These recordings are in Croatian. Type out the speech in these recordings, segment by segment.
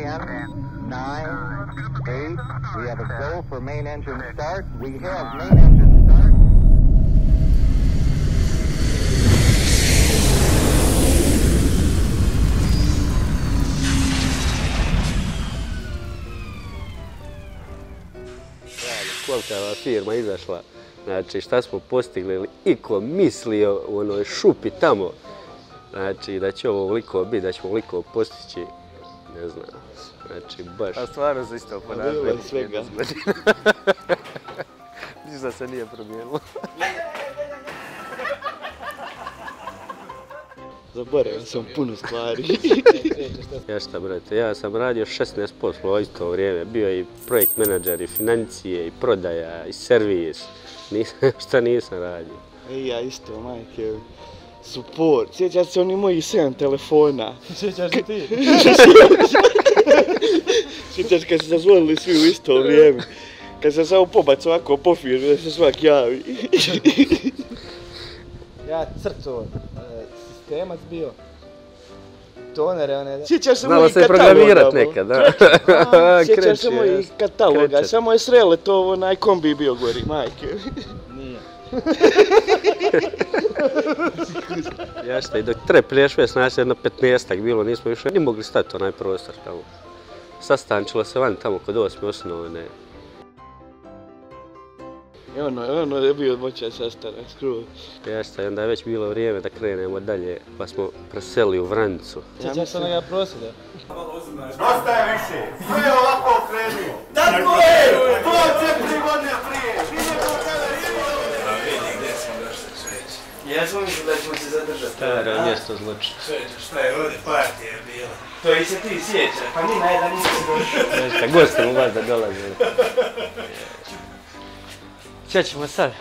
Minus 10, 9, 8. We have a go for main engine start. We have main engine start. Ova firma izašla, znači šta smo postigli, iko mislio u onoj šupi tamo, znači da će ovo ovoliko biti, da ćemo ovoliko postići, ne znam, znači baš. A stvarno se isto bilo ponavljaju. je svega. Ništa se nije promijenilo. Zaboravio sam puno stvari. Ja šta, brate, ja sam radio 16 poslova u isto vrijeme, bio i projekt menadžer, i financije, i prodaja, i servis, nisam, šta nisam radio. Ej, ja isto, majke. Support. Sjećaš se oni moji 7 telefona. Sjećaš se ti? Sjećaš kad se zazvonili svi u isto vrijeme. Kad sam samo pobac ovako po firmi da se svak javi. Ja crto sistemac bio. Tonere, one... Sjećaš se Znalo mojih se kataloga. programirat nekad, da. Sjećaš se mojih jes. kataloga, samo je srele to onaj kombi bio gori, majke. Šta, i dok treba plješve, znači jedno 15 bilo, nismo više ni mogli stati onaj prostor tamo. Sastančilo se van tamo kod osmi osnovne. I ono, ono je bio moćan sastanak. Ja šta, i onda je već bilo vrijeme da krenemo dalje, pa smo preseli u Vranicu. Sjećaš se onoga prosvjeda? Dosta je više. Sve je ovako krenuo. Tako je! To četiri godine prije. Ja sam mislio da ćemo se zadržati. Staro mjesto zločina. Šta je ovdje partija bila? To i se ti sjeća, pa ni na jedan nisi došao. Ja šta, gosti mu vas da dolaze. Šta ćemo sad?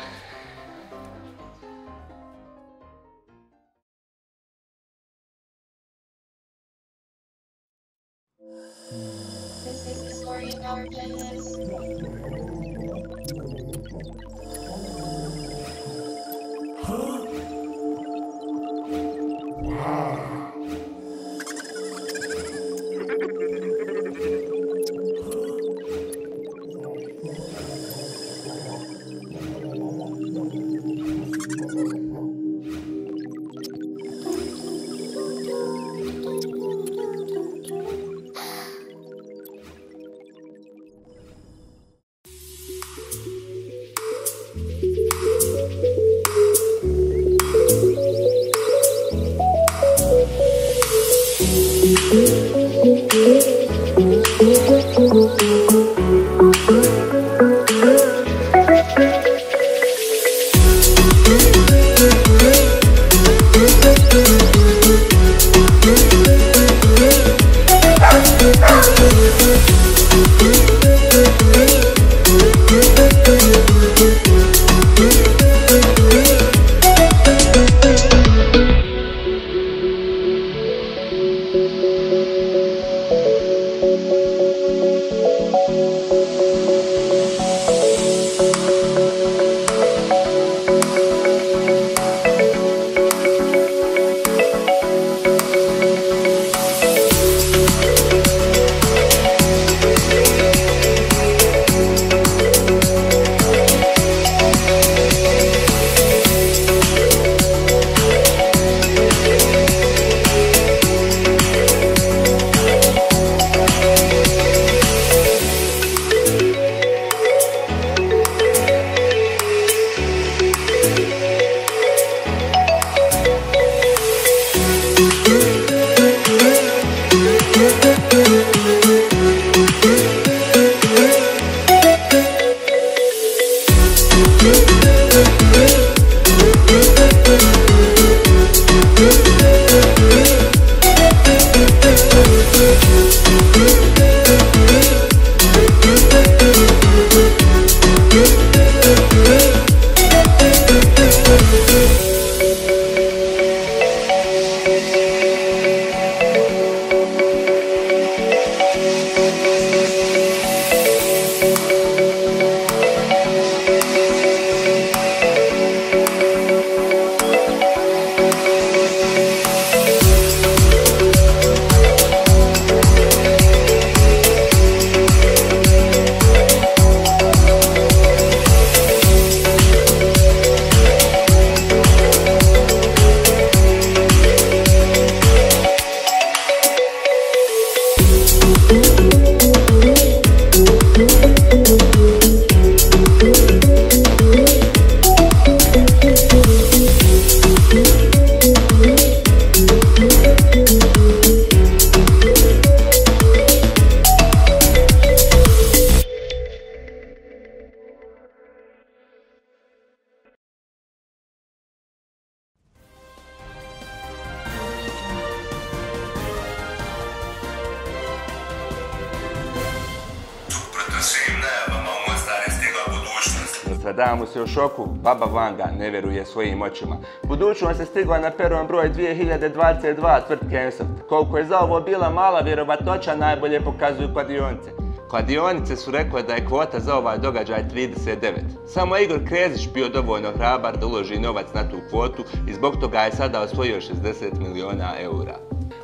Nostradamus je u šoku, Baba Vanga ne vjeruje svojim očima. Budućnost je stigla na peron broj 2022 tvrtke Ensoft. Koliko je za ovo bila mala vjerovatnoća najbolje pokazuju kladionice. Kladionice su rekle da je kvota za ovaj događaj 39. Samo Igor Krezić bio dovoljno hrabar da uloži novac na tu kvotu i zbog toga je sada osvojio 60 miliona eura.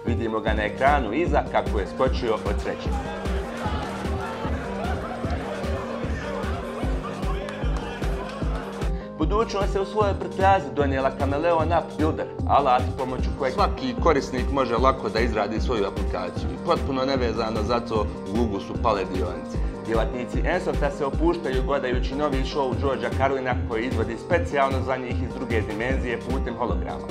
Vidimo ga na ekranu iza kako je skočio od sreće. Budućnost je u svojoj prtljazi donijela Kameleon App Builder, alat pomoću kojeg svaki korisnik može lako da izradi svoju aplikaciju. I potpuno nevezano za to u Google su pale dionice. Djelatnici Ensofta se opuštaju gledajući novi show Georgia Carlina koji izvodi specijalno za njih iz druge dimenzije putem holograma.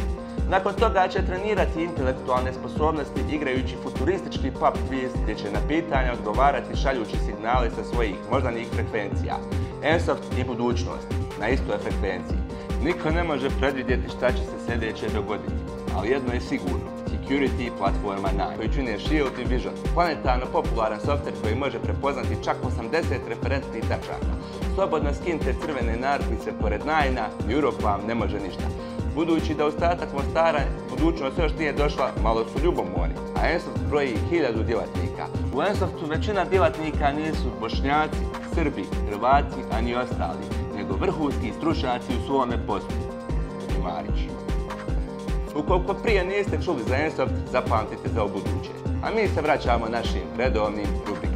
Nakon toga će trenirati intelektualne sposobnosti igrajući futuristički pub quiz gdje će na pitanja odgovarati šaljući signale sa svojih moždanih frekvencija. Ensoft i budućnost na istoj frekvenciji. Niko ne može predvidjeti šta će se sljedeće dogoditi, ali jedno je sigurno. Security platforma 9 koji čine Shield i Vision, planetarno popularan softver koji može prepoznati čak 80 referentnih tačaka. Slobodno skinite crvene narukvice pored Najna, Europe vam ne može ništa. Budući da ostatak Mostara budućnost još nije došla, malo su ljubomorni, a Ensoft broji hiljadu djelatnika. U Ensoftu većina djelatnika nisu bošnjaci, Srbi, Hrvati, a ni ostali, nego vrhunski stručnjaci u svome poslu. Marić. Ukoliko prije niste čuli za zapamtite za ubuduće. A mi se vraćamo našim redovnim rubrikama.